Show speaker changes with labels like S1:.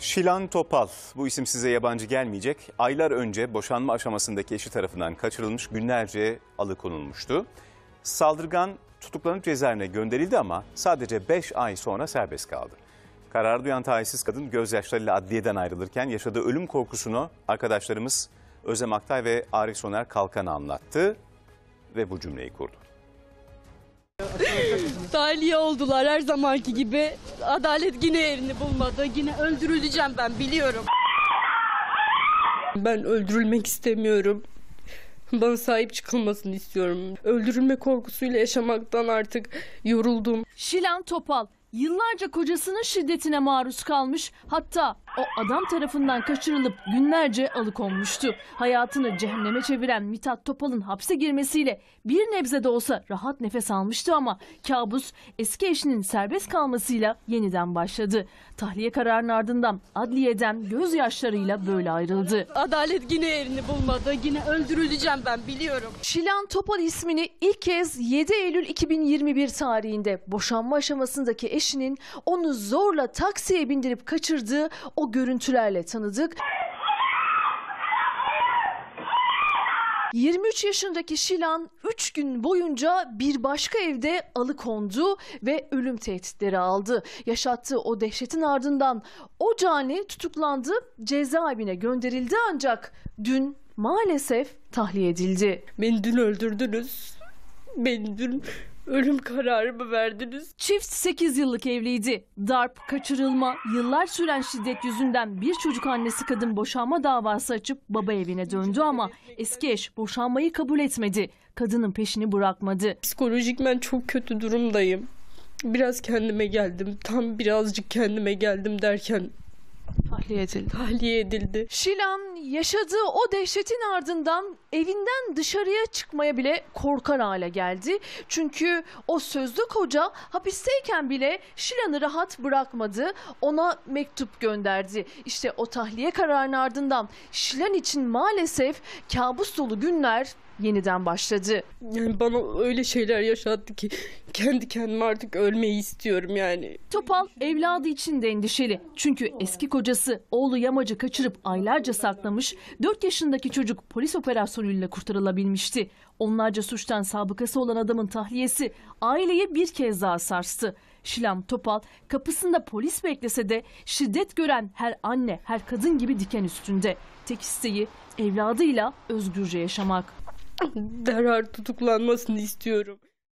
S1: Şilan Topal, bu isim size yabancı gelmeyecek. Aylar önce boşanma aşamasındaki eşi tarafından kaçırılmış, günlerce alıkonulmuştu. Saldırgan tutuklanıp cezaevine gönderildi ama sadece 5 ay sonra serbest kaldı. Karar duyan talihsiz kadın gözyaşlarıyla adliyeden ayrılırken yaşadığı ölüm korkusunu arkadaşlarımız Özlem Aktay ve Arif Soner Kalkan anlattı ve bu cümleyi kurdu.
S2: Tahliye oldular her zamanki gibi. Adalet yine yerini bulmadı. Yine öldürüleceğim ben biliyorum. Ben öldürülmek istemiyorum. Bana sahip çıkılmasını istiyorum. Öldürülme korkusuyla yaşamaktan artık yoruldum.
S3: Şilan Topal yıllarca kocasının şiddetine maruz kalmış hatta o adam tarafından kaçırılıp günlerce alıkonmuştu. Hayatını cehenneme çeviren Mithat Topal'ın hapse girmesiyle bir nebze de olsa rahat nefes almıştı ama kabus eski eşinin serbest kalmasıyla yeniden başladı. Tahliye kararının ardından adliyeden gözyaşlarıyla böyle ayrıldı.
S2: Adalet yine yerini bulmadı. Yine öldürüleceğim ben biliyorum.
S3: Şilan Topal ismini ilk kez 7 Eylül 2021 tarihinde boşanma aşamasındaki eşinin onu zorla taksiye bindirip kaçırdığı o görüntülerle tanıdık. 23 yaşındaki Şilan 3 gün boyunca bir başka evde alıkondu ve ölüm tehditleri aldı. Yaşattığı o dehşetin ardından o cani tutuklandı, cezaevine gönderildi ancak dün maalesef tahliye edildi.
S2: Beni dün öldürdünüz. Beni dün ölüm kararımı verdiniz.
S3: Çift 8 yıllık evliydi. Darp, kaçırılma, yıllar süren şiddet yüzünden bir çocuk annesi kadın boşanma davası açıp baba evine döndü ama eski eş boşanmayı kabul etmedi. Kadının peşini bırakmadı.
S2: Psikolojik ben çok kötü durumdayım. Biraz kendime geldim. Tam birazcık kendime geldim derken
S3: Tahliye edildi.
S2: tahliye edildi.
S3: Şilan yaşadığı o dehşetin ardından evinden dışarıya çıkmaya bile korkar hale geldi. Çünkü o sözlü koca hapisteyken bile Şilan'ı rahat bırakmadı. Ona mektup gönderdi. İşte o tahliye kararının ardından Şilan için maalesef kabus dolu günler yeniden başladı.
S2: Yani bana öyle şeyler yaşattı ki kendi kendime artık ölmeyi istiyorum yani.
S3: Topal evladı için de endişeli. Çünkü eski kocası oğlu Yamacı kaçırıp aylarca saklamış, 4 yaşındaki çocuk polis operasyonuyla kurtarılabilmişti. Onlarca suçtan sabıkası olan adamın tahliyesi aileyi bir kez daha sarstı. Şilam Topal kapısında polis beklese de şiddet gören her anne, her kadın gibi diken üstünde. Tek isteği evladıyla özgürce yaşamak.
S2: Derhal tutuklanmasını istiyorum.